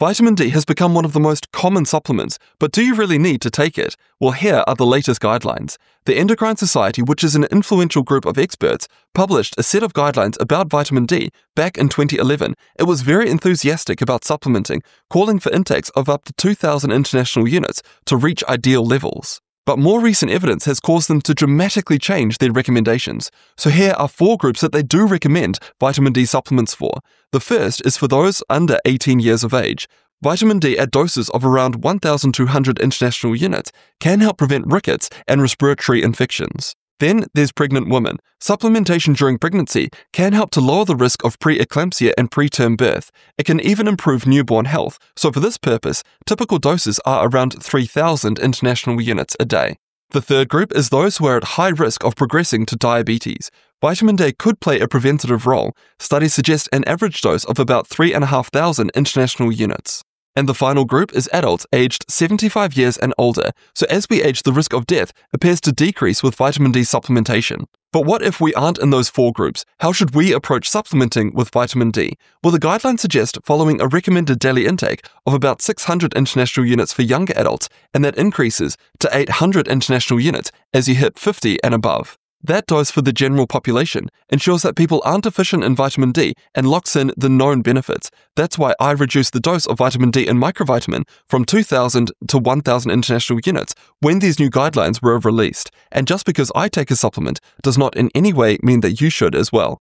Vitamin D has become one of the most common supplements, but do you really need to take it? Well, here are the latest guidelines. The Endocrine Society, which is an influential group of experts, published a set of guidelines about vitamin D back in 2011. It was very enthusiastic about supplementing, calling for intakes of up to 2,000 international units to reach ideal levels. But more recent evidence has caused them to dramatically change their recommendations. So here are four groups that they do recommend vitamin D supplements for. The first is for those under 18 years of age. Vitamin D at doses of around 1,200 international units can help prevent rickets and respiratory infections. Then there's pregnant women. Supplementation during pregnancy can help to lower the risk of preeclampsia and preterm birth. It can even improve newborn health. So, for this purpose, typical doses are around 3,000 international units a day. The third group is those who are at high risk of progressing to diabetes. Vitamin D could play a preventative role. Studies suggest an average dose of about 3,500 international units. And the final group is adults aged 75 years and older, so as we age, the risk of death appears to decrease with vitamin D supplementation. But what if we aren't in those four groups? How should we approach supplementing with vitamin D? Well, the guidelines suggest following a recommended daily intake of about 600 international units for younger adults, and that increases to 800 international units as you hit 50 and above. That dose for the general population ensures that people aren't deficient in vitamin D and locks in the known benefits. That's why I reduced the dose of vitamin D and MicroVitamin from 2,000 to 1,000 international units when these new guidelines were released. And just because I take a supplement does not in any way mean that you should as well.